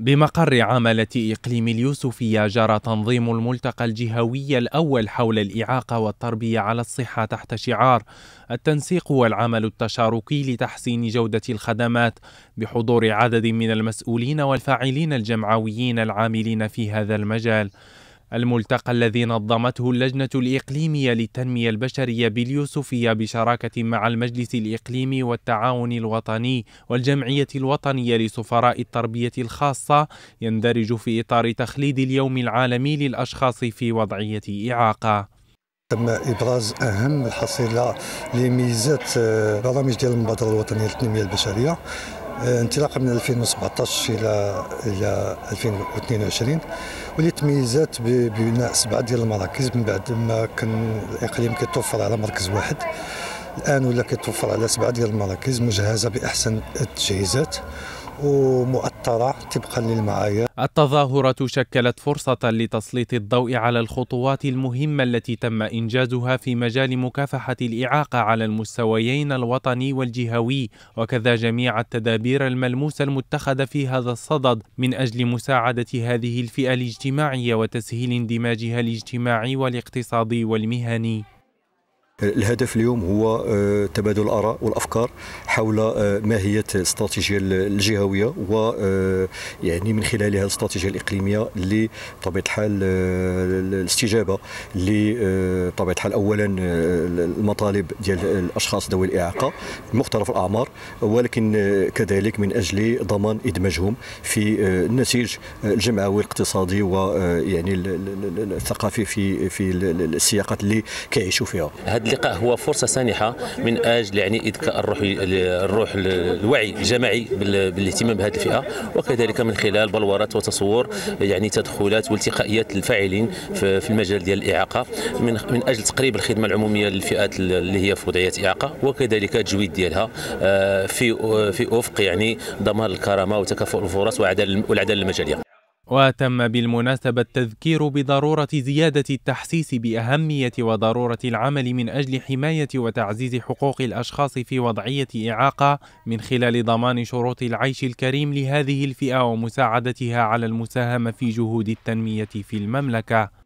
بمقر عملة إقليم اليوسفية جرى تنظيم الملتقى الجهوي الأول حول الإعاقة والتربية على الصحة تحت شعار التنسيق والعمل التشاركي لتحسين جودة الخدمات بحضور عدد من المسؤولين والفاعلين الجمعويين العاملين في هذا المجال. الملتقى الذي نظمته اللجنة الإقليمية للتنمية البشرية باليوسفية بشراكة مع المجلس الإقليمي والتعاون الوطني والجمعية الوطنية لسفراء التربية الخاصة يندرج في إطار تخليد اليوم العالمي للأشخاص في وضعية إعاقة. تم إبراز أهم الحصيلة لميزات آه، برامج ديال المبادرة الوطنية للتنمية البشرية. انطلاقا من 2017 إلى إلى 2022 واللي تميزات ببناء سبعة ديال المراكز. من بعد ما كان الإقليم كيتوفر على مركز واحد الآن ولا كيتوفر على سبعة ديال المراكز مجهزة بأحسن التجهيزات. ومؤطرة طبقا للمعايير. التظاهرة شكلت فرصة لتسليط الضوء على الخطوات المهمة التي تم إنجازها في مجال مكافحة الإعاقة على المستويين الوطني والجهوي وكذا جميع التدابير الملموسة المتخذة في هذا الصدد من أجل مساعدة هذه الفئة الاجتماعية وتسهيل اندماجها الاجتماعي والاقتصادي والمهني. الهدف اليوم هو آه، تبادل الآراء والأفكار حول آه، ماهيه الاستراتيجيه الجهوية و آه، يعني من خلالها الاستراتيجيه الإقليمية لطبيعة الحال الاستجابة لطبيعه الحال اولا المطالب ديال الأشخاص ذوي الإعاقة مختلف الأعمار ولكن كذلك من أجل ضمان إدماجهم في النسيج الجمعوي الاقتصادي ويعني الثقافي في في السياقات اللي كيعيشوا فيها. اللقاء هو فرصة سانحة من أجل يعني إذكاء الروح الروح الوعي الجماعي بالاهتمام بهذه الفئة. وكذلك من خلال بلورات وتصور يعني تدخلات والتقائيات الفاعلين في المجال ديال الإعاقة. من من أجل تقريب الخدمة العمومية للفئات اللي هي في وضعية إعاقة. وكذلك التجويد ديالها آه، في في أفق يعني ضمان الكرامة وتكافؤ الفرص والعداله المجاليه وتم بالمناسبة التذكير بضرورة زيادة التحسيس بأهمية وضرورة العمل من أجل حماية وتعزيز حقوق الأشخاص في وضعية إعاقة من خلال ضمان شروط العيش الكريم لهذه الفئة ومساعدتها على المساهمة في جهود التنمية في المملكة.